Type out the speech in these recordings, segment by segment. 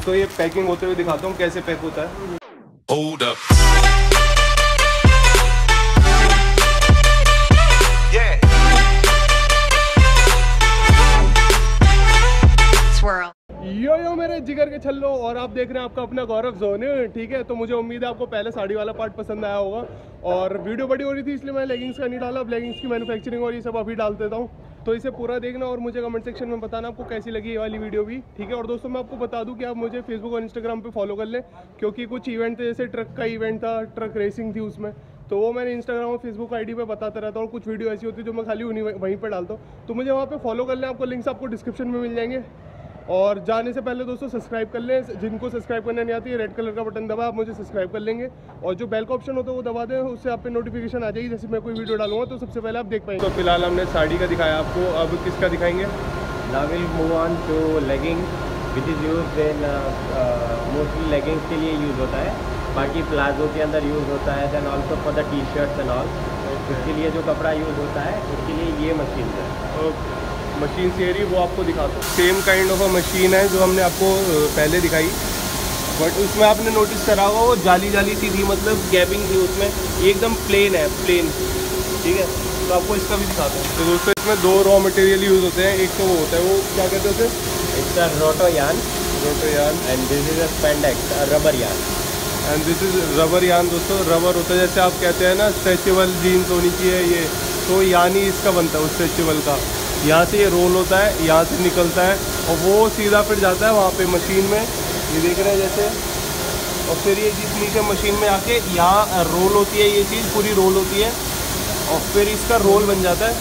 दोस्तों ये पैकिंग होते हुए दिखाता हूँ कैसे पैक होता है। Hold up. swirl. यो यो मेरे जिगर के छल्लो और आप देख रहे हैं आपका अपना गौरव जोन ठीक है? तो मुझे उम्मीद है आपको पहले साड़ी वाला पार्ट पसंद आया होगा। और वीडियो बड़ी हो रही थी इसलिए मैं लेगिंग्स का नहीं डाला। अब लेगिंग्स की मैन्युफैक्चरिंग और ये सब अभी डाल देता हूँ। तो इसे पूरा देखना और मुझे कमेंट सेक्शन में बताना आपको कैसी लगी ये वाली वीडियो भी, ठीक है? और दोस्तों, मैं आपको बता दूँ कि आप मुझे फेसबुक और इंस्टाग्राम पे फॉलो कर लें, क्योंकि कुछ इवेंट थे, जैसे ट्रक का इवेंट था ट्रक रेसिंग थी उसमें। तो वो मैंने इंस्टाग्राम और फेसबुक आईडी पे बताता रहता और कुछ वीडियो ऐसी होती है जो मैं खाली उन्हीं वहीं पर डालता हूँ। तो मुझे वहाँ पर फॉलो कर लें, आपको लिंक्स आपको डिस्क्रिप्शन में मिल जाएँगे। और जाने से पहले दोस्तों सब्सक्राइब कर लें। जिनको सब्सक्राइब करने नहीं आती है रेड कलर का बटन दबा आप मुझे सब्सक्राइब कर लेंगे। और जो बेल का ऑप्शन होता है वो दबा दें। उससे आप पे नोटिफिकेशन आ जाएगी। जैसे मैं कोई वीडियो डालूँगा तो सबसे पहले आप देख पाएँगे। तो फ़िलहाल हमने साड़ी का दिखाया आपको। अब किसका दिखाएँगे? To legging which is used in uh, uh, mostly leggings के लिए यूज़ होता है। बाकी प्लाजो के अंदर यूज़ होता है। Then also for the T shirts and all इसके लिए जो कपड़ा यूज़ होता है उसके लिए ये मशीन है। मशीन से रही वो आपको दिखाता हूँ। Same kind of a machine है जो हमने आपको पहले दिखाई। बट उसमें आपने नोटिस करा होगा वो जाली जाली सी थी मतलब गैपिंग थी उसमें। एकदम प्लेन है प्लेन ठीक है? तो आपको इसका भी दिखाता हूँ। तो दोस्तों इसमें दो रॉ मटेरियल यूज़ होते हैं। एक तो वो होता है वो क्या कहते हैं उसे? It's a roto yarn roto yarn and this is a spandex rubber yarn and this is rubber yarn दोस्तों। रबर होता है जैसे आप कहते हैं ना स्ट्रेचेबल जीन्स होनी चाहिए ये। तो यानी इसका बनता है उस स्ट्रेचेबल का। यहाँ से ये रोल होता है यहाँ से निकलता है, और वो सीधा फिर जाता है वहाँ पे मशीन में। ये देख रहे हैं जैसे। और फिर ये चीज़ नीचे मशीन में आके यहाँ रोल होती है, ये चीज़ पूरी रोल होती है, और फिर इसका रोल बन जाता है।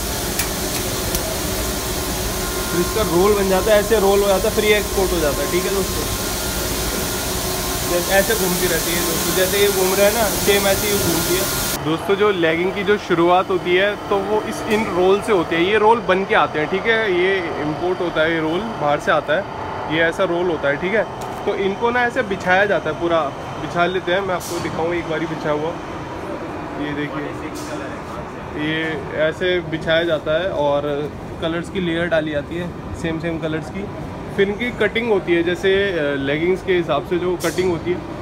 फिर इसका रोल बन जाता है, ऐसे रोल हो जाता है, फिर ये एक्सपोर्ट हो जाता है, ठीक है दोस्तों? ऐसे घूमती रहती है दोस्तों, जैसे ये घूम रहा है ना सेम ऐसे ही घूमती है। दोस्तों, जो लेगिंग की जो शुरुआत होती है तो वो इस इन रोल से होती है। ये रोल बन के आते हैं, ठीक है? ये इम्पोर्ट होता है, ये रोल बाहर से आता है। ये ऐसा रोल होता है, ठीक है? तो इनको ना ऐसे बिछाया जाता है पूरा। बिछा लेते हैं, मैं आपको दिखाऊँ, एक बारी बिछा हुआ। ये देखिए। ये ऐसे बिछाया जाता है और कलर्स की लेयर डाली जाती है सेम सेम कलर्स की। फिर इनकी कटिंग होती है, जैसे लेगिंग्स के हिसाब से जो कटिंग होती है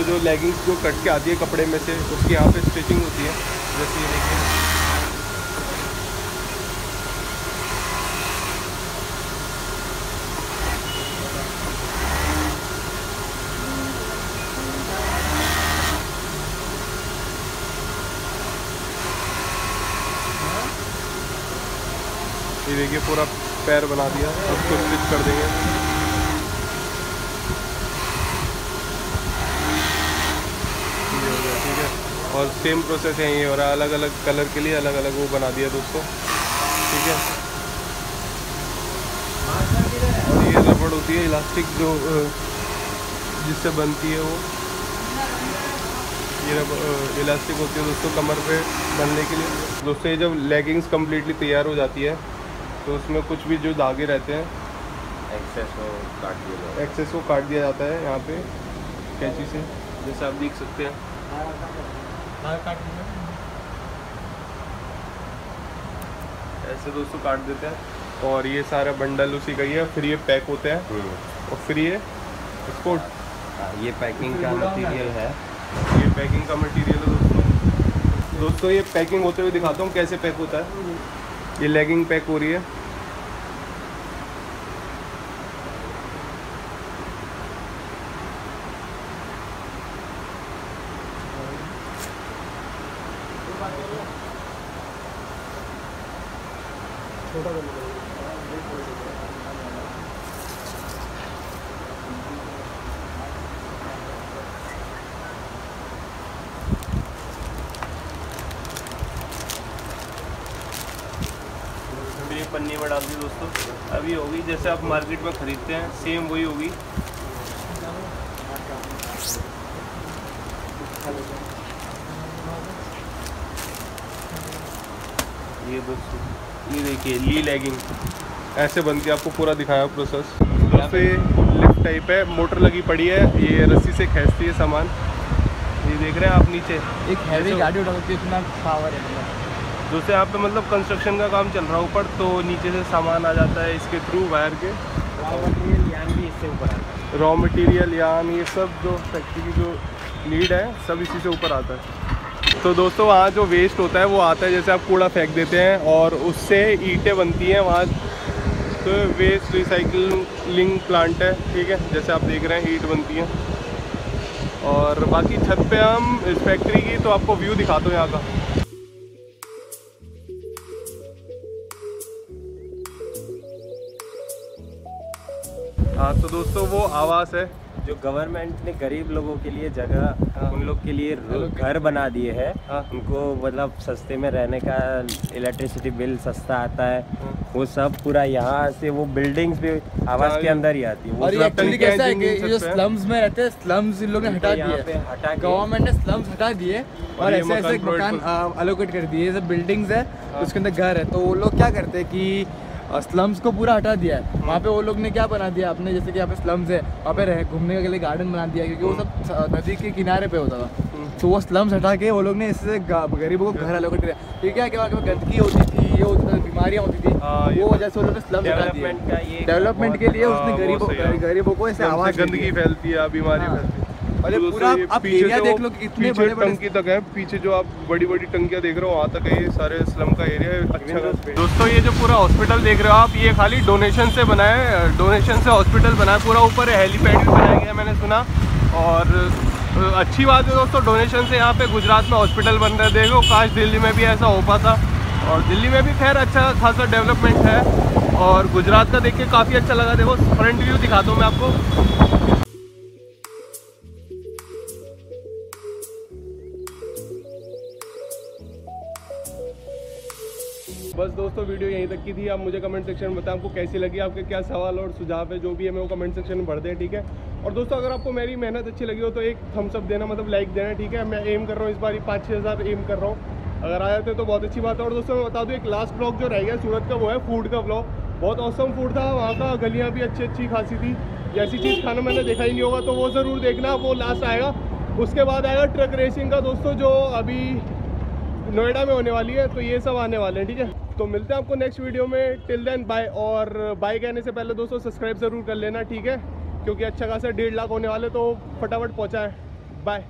तो जो लेगिंग्स जो कट के आती है कपड़े में से, उसकी यहाँ पे स्टिचिंग होती है। जैसे ये देखिए। ये देखिए, पूरा पैर बना दिया। अब उसको स्टिच कर देंगे ये हो गया, ठीक है और सेम प्रोसेस है ये हो रहा है अलग अलग कलर के लिए अलग अलग वो बना दिया दोस्तों। ठीक है? और ये रबड़ होती है इलास्टिक जो जिससे बनती है वो। ये रब- इलास्टिक होती है दोस्तों कमर पे बनने के लिए। दोस्तों ये जब लेगिंग्स कम्प्लीटली तैयार हो जाती है तो उसमें कुछ भी जो धागे रहते हैं एक्सेस को काट दिया। एक्सेस को काट दिया जाता है यहाँ पे कैंची से। जैसे आप देख सकते हैं। ऐसे दोस्तों काट देते हैं। और ये सारा बंडल उसी का ही है फिर ये पैक होते हैं। हम्म। और फिर ये एक्सपोर्ट हाँ, ये पैकिंग का मटेरियल है। ये पैकिंग का मटेरियल है दोस्तों। दोस्तों ये पैकिंग होते हुए दिखाता हूँ कैसे पैक होता है। ये लेगिंग पैक हो रही है। छोटा कर पन्नी में डाल दी दोस्तों। अभी होगी, जैसे आप मार्केट में ख़रीदते हैं सेम वही होगी। ये दोस्तों ये देखिए ली लेगिंग ऐसे बनती है आपको पूरा दिखाया प्रोसेस दोस्तों ये लिफ्ट टाइप है मोटर लगी पड़ी है ये रस्सी से खींचती है सामान। ये देख रहे हैं आप नीचे। एक हैवी गाड़ी उठा सकती है इतना पावर है मतलब। दोस्तों यहाँ पे मतलब कंस्ट्रक्शन का काम चल रहा है ऊपर तो नीचे से सामान आ जाता है इसके थ्रू वायर के। रॉ मटेरियल यान भी इससे ऊपर आता है। रॉ मटेरियल यान ये सब जो फैक्ट्री की जो नीड है सब इसी से ऊपर आता है। तो दोस्तों, वहाँ जो वेस्ट होता है, वो आता है, जैसे आप कूड़ा फेंक देते हैं और उससे ईंटें बनती हैं वहाँ। तो वेस्ट रिसाइकलिंग प्लांट है, ठीक है? जैसे आप देख रहे हैं, ईंट बनती हैं। और बाकी छत पे हम इस फैक्ट्री की तो आपको व्यू दिखाता हूँ यहाँ का। हाँ तो दोस्तों, वो आवास है। जो गवर्नमेंट ने गरीब लोगों के लिए जगह हाँ। उन लोग के लिए घर बना दिए हैं हाँ। उनको मतलब सस्ते में रहने का इलेक्ट्रिसिटी बिल सस्ता आता है हाँ। वो सब पूरा यहाँ से वो बिल्डिंग्स भी आवास के। अंदर ही आती है वो और ये एक्चुअली कैसा है कि जो स्लम्स में रहते हैं स्लम्स इन लोगों ने हटा दिए हटा गवर्नमेंट ने स्लम्स हटा दिए और ऐसे ऐसे मकान अलोकेट कर दिए बिल्डिंग्स है उसके अंदर घर है तो वो लोग क्या करते हैं कि स्लम्स को पूरा हटा दिया है। वहाँ पे वो लोग ने क्या बना दिया आपने जैसे कि यहाँ पे स्लम्स है वहाँ पे रह घूमने के लिए गार्डन बना दिया क्योंकि वो सब नदी के किनारे पे होता था। तो वो स्लम्स हटा के वो लोग ने इससे गरीबों को घर अलोकेट किया। ठीक है क्या गंदगी होती थी ये होती थी बीमारियाँ होती थी। हाँ, ये वो वजह से लोग स्लम्स हटा दिए। डेवलपमेंट का लिए हाँ, उसने गरीबों गरीबों को ऐसे आवाज़ गंदगी फैलती है बीमारी हाँ। फैलती है। ये तो पूरा आप पीछे एरिया जो- देख लो इतने बड़े बड़े टंकी तक है पीछे जो आप बड़ी बड़ी टंकियाँ देख रहे हो वहाँ तक है ये सारे स्लम का एरिया है अच्छा दोस्तों ये जो पूरा हॉस्पिटल देख रहे हो आप ये खाली डोनेशन से बनाए डोनेशन से हॉस्पिटल बना है पूरा ऊपर हेलीपैड भी बनाया गया मैंने सुना। और अच्छी बात है दोस्तों डोनेशन से यहाँ पे गुजरात में हॉस्पिटल बन रहे देखो काश दिल्ली में भी ऐसा हो पाता। और दिल्ली में भी खैर अच्छा खासा डेवलपमेंट है। और गुजरात का देख के काफ़ी अच्छा लगा। देखो फ्रंट व्यू दिखाता हूँ मैं आपको। बस दोस्तों, वीडियो यहीं तक की थी। आप मुझे कमेंट सेक्शन में बताएँ, आपको कैसी लगी, आपके क्या सवाल और सुझाव है, जो भी है मैं वो कमेंट सेक्शन में भर दें, ठीक है? और दोस्तों, अगर आपको मेरी मेहनत अच्छी लगी हो तो एक थम्स अप देना मतलब लाइक देना, ठीक है? मैं एम कर रहा हूँ, इस बार पाँच छः हज़ार एम कर रहा हूँ। अगर आ जाते तो बहुत अच्छी बात है। और दोस्तों, मैं बता दूँ, एक लास्ट ब्लॉग जो रह गया सूरत का, वो है फ़ूड का ब्लॉग बहुत औसम फ़ूड था, वहाँ का गलियाँ भी अच्छी अच्छी खासी थी। जैसी चीज़ खाना मैंने देखा ही नहीं होगा तो वो ज़रूर देखना, वो लास्ट आएगा। उसके बाद आएगा ट्रक रेसिंग का, दोस्तों, जो अभी नोएडा में होने वाली है तो ये सब आने वाले हैं, ठीक है? तो मिलते हैं आपको नेक्स्ट वीडियो में. टिल देन बाय और बाय कहने से पहले दोस्तों सब्सक्राइब ज़रूर कर लेना, ठीक है? क्योंकि अच्छा खासा डेढ़ लाख होने वाले तो फटाफट पहुँचा है. बाय